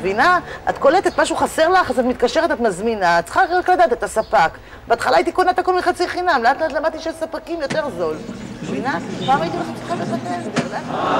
מבינה? את קולטת, משהו חסר לך, אז את מתקשרת, את מזמינה. את צריכה רק לדעת את הספק. בהתחלה הייתי קונה את הכל מחצי חינם, לאט לאט למדתי שיש ספקים יותר זול. מבינה? פעם הייתי הולכת צריכה לבטל, זה, לא?